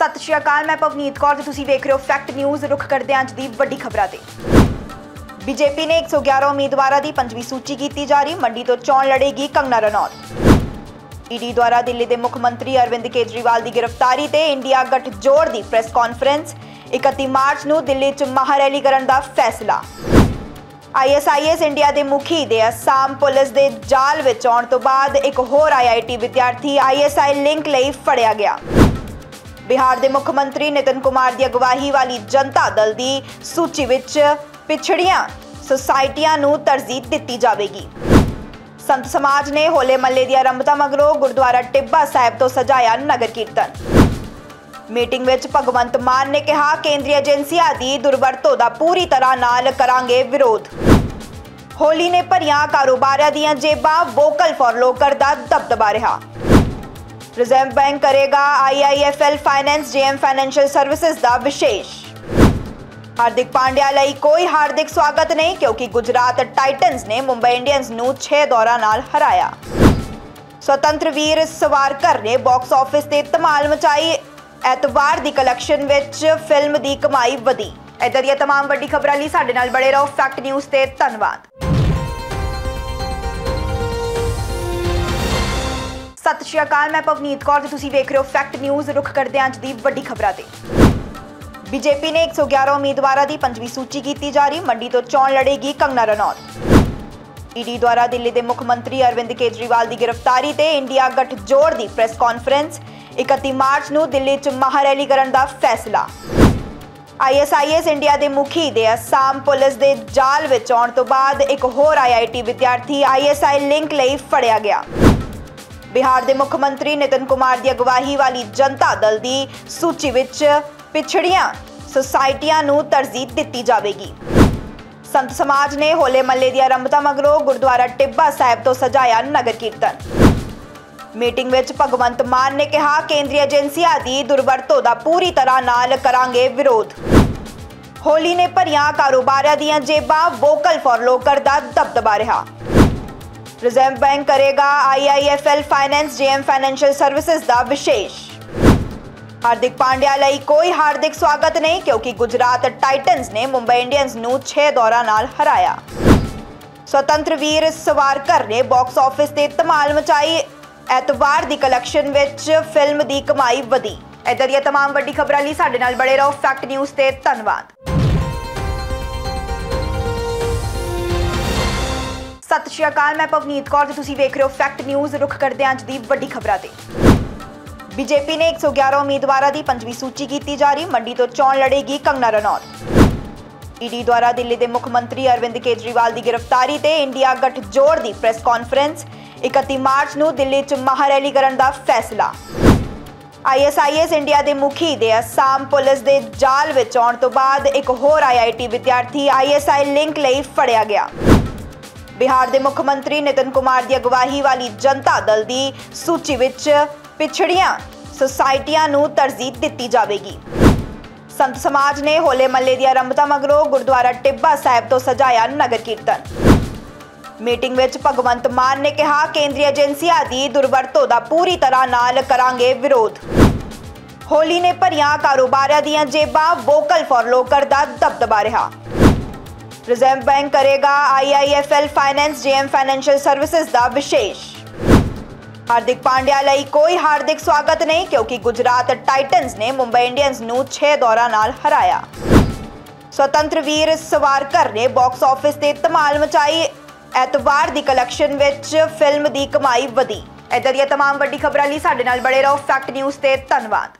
ਸਤਿ ਸ਼੍ਰੀ ਅਕਾਲ, ਮੈਂ ਪਵਨੀਤ ਕੌਰ ਤੇ ਤੁਸੀਂ ਵੇਖ ਰਹੇ ਹੋ ਫੈਕਟ ਨਿਊਜ਼ ਰੁਖ ਕਰਦੇ ਹਾਂ ਅੱਜ ਦੀ ਵੱਡੀ ਖਬਰਾਂ ਤੇ। ਬੀਜੇਪੀ ਨੇ 111 ਉਮੀਦਵਾਰਾਂ ਦੀ ਪੰਜਵੀਂ ਸੂਚੀ ਕੀਤੀ ਜਾਰੀ, ਮੰਡੀ ਤੋਂ ਚੋਣ ਲੜੇਗੀ ਕੰਗਨਾ ਰਣੌਤ। ਈਡੀ ਦੁਆਰਾ ਦਿੱਲੀ ਦੇ ਮੁੱਖ ਮੰਤਰੀ ਅਰਵਿੰਦ ਕੇਜਰੀਵਾਲ ਦੀ ਗ੍ਰਿਫਤਾਰੀ ਤੇ ਇੰਡੀਆ ਗੱਠਜੋੜ ਦੀ ਪ੍ਰੈਸ ਕਾਨਫਰੰਸ 31 ਮਾਰਚ ਨੂੰ ਦਿੱਲੀ 'ਚ ਮਹਾਰੈਲੀ ਕਰਨ ਦਾ ਫੈਸਲਾ। ਆਈਐਸਆਈਐਸ ਇੰਡੀਆ ਦੇ ਮੁਖੀ ਦੇ ਅਸਾਮ ਪੁਲਿਸ ਦੇ ਜਾਲ ਵਿੱਚ ਆਉਣ ਤੋਂ ਬਾਅਦ ਇੱਕ ਹੋਰ ਆਈਆਈਟੀ ਵਿਦਿਆਰਥੀ ਆਈਐਸਆਈ ਲਿੰਕ ਲਈ ਫੜਿਆ ਗਿਆ। ਬਿਹਾਰ ਦੇ ਮੁੱਖ ਮੰਤਰੀ ਨਿਤਨ ਕੁਮਾਰ ਦੀ ਅਗਵਾਈ ਵਾਲੀ ਜਨਤਾ ਦਲ ਦੀ ਸੂਚੀ ਵਿੱਚ ਪਿਛੜੀਆਂ ਸੁਸਾਇਟੀਆਂ ਨੂੰ ਤਰਜੀਹ ਦਿੱਤੀ ਜਾਵੇਗੀ। ਸੰਤ ਸਮਾਜ ਨੇ ਹੋਲੇ ਮੱਲੇ ਦੀ ਆਰੰਭਤਾ ਮਗਰੋਂ ਗੁਰਦੁਆਰਾ ਟਿੱਬਾ ਸਾਹਿਬ ਤੋਂ ਸਜਾਇਆ ਨਗਰ ਕੀਰਤਨ। ਮੀਟਿੰਗ ਵਿੱਚ ਭਗਵੰਤ ਮਾਨ ਨੇ ਕਿਹਾ, ਕੇਂਦਰੀ ਏਜੰਸੀਆਂ ਦੀ ਦੁਰਵਰਤੋਂ ਦਾ ਪੂਰੀ ਤਰ੍ਹਾਂ ਨਾਲ ਕਰਾਂਗੇ ਵਿਰੋਧ। ਹੋਲੀ ਨੇ ਭਰੀਆਂ ਕਾਰੋਬਾਰਾਂ ਦੀਆਂ ਜੇਬਾਂ ਵੋਕਲ ਫॉर ਲੋਕਰ ਦਾ ਦਬਦਬਾ ਰਿਹਾ। ਰਿਜ਼ਰਵ ਬੈਂਕ ਕਰੇਗਾ IIFL finance GM financial services ਦਾ ਵਿਸ਼ੇਸ਼ ਹਾਰਦਿਕ ਪਾਂਡਿਆ ਲਈ ਕੋਈ ਹਾਰਦਿਕ ਸਵਾਗਤ ਨਹੀਂ ਕਿਉਂਕਿ ਗੁਜਰਾਤ ਟਾਈਟਨਸ ਨੇ ਮੁੰਬਈ ਇੰਡੀਅਨਸ ਨੂੰ 6 ਦੌਰਾਂ ਨਾਲ ਹਰਾਇਆ ਸੁਤੰਤਰ ਵੀਰ ਸਵਾਰਕਰ ਨੇ ਬਾਕਸ ਆਫਿਸ ਤੇ ਧਮਾਲ ਮਚਾਈ ਐਤਵਾਰ ਦੀ ਕਲੈਕਸ਼ਨ ਵਿੱਚ ਫਿਲਮ ਦੀ ਕਮਾਈ ਵਧੀ ਇਦਾਂ ਦੀਆਂ तमाम ਵੱਡੀ ਖਬਰਾਂ ਲਈ ਸਾਡੇ ਨਾਲ ਬੜੇ ਰਹੋ ਫੈਕਟ ਨਿਊਜ਼ ਤੇ ਧੰਨਵਾਦ ਸਤਿ ਸ਼੍ਰੀ ਅਕਾਲ, ਮੈਂ ਪਵਨੀਤ ਕੌਰ ਤੇ ਤੁਸੀਂ ਵੇਖ ਰਹੇ ਹੋ ਫੈਕਟ ਨਿਊਜ਼ ਰੁਖ ਕਰਦੇ ਹਾਂ ਅੱਜ ਦੀ ਵੱਡੀ ਖਬਰਾਂ ਤੇ। ਬੀਜੇਪੀ ਨੇ 111 ਉਮੀਦਵਾਰਾਂ ਦੀ ਪੰਜਵੀਂ ਸੂਚੀ ਕੀਤੀ ਜਾਰੀ, ਮੰਡੀ ਤੋਂ ਚੋਣ ਲੜੇਗੀ ਕੰਗਨਾ ਰਣੌਤ। ਈਡੀ ਦੁਆਰਾ ਦਿੱਲੀ ਦੇ ਮੁੱਖ ਮੰਤਰੀ ਅਰਵਿੰਦ ਕੇਜਰੀਵਾਲ ਦੀ ਗ੍ਰਿਫਤਾਰੀ ਤੇ ਇੰਡੀਆ ਗੱਠਜੋੜ ਦੀ ਪ੍ਰੈਸ ਕਾਨਫਰੰਸ 31 ਮਾਰਚ ਨੂੰ ਦਿੱਲੀ 'ਚ ਮਹਾਰੈਲੀ ਕਰਨ ਦਾ ਫੈਸਲਾ। ਆਈਐਸਆਈਐਸ ਇੰਡੀਆ ਦੇ ਮੁਖੀ ਦੇ ਅਸਾਮ ਪੁਲਿਸ ਦੇ ਜਾਲ ਵਿੱਚ ਆਉਣ ਤੋਂ ਬਾਅਦ ਇੱਕ ਹੋਰ ਆਈਆਈਟੀ ਵਿਦਿਆਰਥੀ ਆਈਐਸਆਈ ਲਿੰਕ ਲਈ ਫੜਿਆ ਗਿਆ। ਬਿਹਾਰ ਦੇ ਮੁੱਖ ਮੰਤਰੀ ਨਿਤਨ ਕੁਮਾਰ ਦੀ ਅਗਵਾਈ ਵਾਲੀ ਜਨਤਾ ਦਲ ਦੀ ਸੂਚੀ ਵਿੱਚ ਪਿਛੜੀਆਂ ਸੁਸਾਇਟੀਆਂ ਨੂੰ ਤਰਜੀਹ ਦਿੱਤੀ ਜਾਵੇਗੀ। ਸੰਤ ਸਮਾਜ ਨੇ ਹੋਲੇ ਮੱਲੇ ਦੀ ਆਰੰਭਤਾ ਮਗਰੋਂ ਗੁਰਦੁਆਰਾ ਟਿੱਬਾ ਸਾਹਿਬ ਤੋਂ ਸਜਾਇਆ ਨਗਰ ਕੀਰਤਨ। ਮੀਟਿੰਗ ਵਿੱਚ ਭਗਵੰਤ ਮਾਨ ਨੇ ਕਿਹਾ, ਕੇਂਦਰੀ ਏਜੰਸੀਆਂ ਦੀ ਦੁਰਵਰਤੋਂ ਦਾ ਪੂਰੀ ਤਰ੍ਹਾਂ ਨਾਲ ਕਰਾਂਗੇ ਵਿਰੋਧ। ਹੋਲੀ ਨੇ ਭਰੀਆਂ ਕਾਰੋਬਾਰਾਂ ਦੀਆਂ ਜੇਬਾਂ ਵੋਕਲ ਫॉर ਲੋਕਰ ਦਾ ਦਬਦਬਾ ਰਿਹਾ। ਰਿਜ਼ਰਵ ਬੈਂਕ ਕਰੇਗਾ IIFL finance GM financial services ਦਾ ਵਿਸ਼ੇਸ਼ ਹਾਰਦਿਕ ਪਾਂਡਿਆ ਲਈ ਕੋਈ ਹਾਰਦਿਕ ਸਵਾਗਤ ਨਹੀਂ ਕਿਉਂਕਿ ਗੁਜਰਾਤ ਟਾਈਟਨਸ ਨੇ ਮੁੰਬਈ ਇੰਡੀਅਨਸ ਨੂੰ 6 ਦੌਰਾਂ ਨਾਲ ਹਰਾਇਆ ਸੁਤੰਤਰ ਵੀਰ ਸਵਾਰਕਰ ਨੇ ਬਾਕਸ ਆਫਿਸ ਤੇ ਧਮਾਲ ਮਚਾਈ ਐਤਵਾਰ ਦੀ ਕਲੈਕਸ਼ਨ ਵਿੱਚ ਫਿਲਮ ਦੀ ਕਮਾਈ ਵਧੀ ਇਦਾਂ ਦੀਆਂ तमाम ਵੱਡੀ ਖਬਰਾਂ ਲਈ ਸਾਡੇ ਨਾਲ ਬੜੇ ਰਹੋ ਫੈਕਟ ਨਿਊਜ਼ ਤੇ ਧੰਨਵਾਦ ਸਤਿ ਸ਼੍ਰੀ ਅਕਾਲ, ਮੈਂ ਪਵਨੀਤ ਕੌਰ ਤੇ ਤੁਸੀਂ ਵੇਖ ਰਹੇ ਹੋ ਫੈਕਟ ਨਿਊਜ਼ ਰੁਖ ਕਰਦੇ ਹਾਂ ਅੱਜ ਦੀ ਵੱਡੀ ਖਬਰਾਂ ਤੇ। ਬੀਜੇਪੀ ਨੇ 111 ਉਮੀਦਵਾਰਾਂ ਦੀ ਪੰਜਵੀਂ ਸੂਚੀ ਕੀਤੀ ਜਾਰੀ, ਮੰਡੀ ਤੋਂ ਚੋਣ ਲੜੇਗੀ ਕੰਗਨਾ ਰਣੌਤ। ਈਡੀ ਦੁਆਰਾ ਦਿੱਲੀ ਦੇ ਮੁੱਖ ਮੰਤਰੀ ਅਰਵਿੰਦ ਕੇਜਰੀਵਾਲ ਦੀ ਗ੍ਰਿਫਤਾਰੀ ਤੇ ਇੰਡੀਆ ਗੱਠਜੋੜ ਦੀ ਪ੍ਰੈਸ ਕਾਨਫਰੰਸ 31 ਮਾਰਚ ਨੂੰ ਦਿੱਲੀ 'ਚ ਮਹਾਰੈਲੀ ਕਰਨ ਦਾ ਫੈਸਲਾ। ਆਈਐਸਆਈਐਸ ਇੰਡੀਆ ਦੇ ਮੁਖੀ ਦੇ ਅਸਾਮ ਪੁਲਿਸ ਦੇ ਜਾਲ ਵਿੱਚ ਆਉਣ ਤੋਂ ਬਾਅਦ ਇੱਕ ਹੋਰ ਆਈਆਈਟੀ ਵਿਦਿਆਰਥੀ ਆਈਐਸਆਈ ਲਿੰਕ ਲਈ ਫੜਿਆ ਗਿਆ। ਬਿਹਾਰ ਦੇ ਮੁੱਖ ਮੰਤਰੀ ਨਿਤਨ ਕੁਮਾਰ ਦੀ ਅਗਵਾਈ ਵਾਲੀ ਜਨਤਾ ਦਲ ਦੀ ਸੂਚੀ ਵਿੱਚ ਪਿਛੜੀਆਂ ਸੁਸਾਇਟੀਆਂ ਨੂੰ ਤਰਜੀਹ ਦਿੱਤੀ ਜਾਵੇਗੀ। ਸੰਤ ਸਮਾਜ ਨੇ ਹੋਲੇ ਮੱਲੇ ਦੀ ਆਰੰਭਤਾ ਮਗਰੋਂ ਗੁਰਦੁਆਰਾ ਟਿੱਬਾ ਸਾਹਿਬ ਤੋਂ ਸਜਾਇਆ ਨਗਰ ਕੀਰਤਨ। ਮੀਟਿੰਗ ਵਿੱਚ ਭਗਵੰਤ ਮਾਨ ਨੇ ਕਿਹਾ, ਕੇਂਦਰੀ ਏਜੰਸੀਆਂ ਦੀ ਦੁਰਵਰਤੋਂ ਦਾ ਪੂਰੀ ਤਰ੍ਹਾਂ ਨਾਲ ਕਰਾਂਗੇ ਵਿਰੋਧ। ਹੋਲੀ ਨੇ ਭਰੀਆਂ ਕਾਰੋਬਾਰਾਂ ਦੀਆਂ ਜੇਬਾਂ ਵੋਕਲ ਫॉर ਲੋਕਰ ਦਾ ਦਬਦਬਾ ਰਿਹਾ। ਰਿਜ਼ਰਵ ਬੈਂਕ ਕਰੇਗਾ IIFL finance GM financial services ਦਾ ਵਿਸ਼ੇਸ਼ ਹਾਰਦਿਕ ਪਾਂਡਿਆ ਲਈ ਕੋਈ ਹਾਰਦਿਕ ਸਵਾਗਤ ਨਹੀਂ ਕਿਉਂਕਿ ਗੁਜਰਾਤ ਟਾਈਟਨਸ ਨੇ ਮੁੰਬਈ ਇੰਡੀਅਨਸ ਨੂੰ 6 ਦੌਰਾਂ ਨਾਲ ਹਰਾਇਆ ਸੁਤੰਤਰ ਵੀਰ ਸਵਾਰਕਰ ਨੇ ਬਾਕਸ ਆਫਿਸ ਤੇ ਧਮਾਲ ਮਚਾਈ ਐਤਵਾਰ ਦੀ ਕਲੈਕਸ਼ਨ ਵਿੱਚ ਫਿਲਮ ਦੀ ਕਮਾਈ ਵਧੀ ਇਦਾਂ ਦੀਆਂ तमाम ਵੱਡੀ ਖਬਰਾਂ ਲਈ ਸਾਡੇ ਨਾਲ ਬੜੇ ਰਹੋ ਫੈਕਟ ਨਿਊਜ਼ ਤੇ ਧੰਨਵਾਦ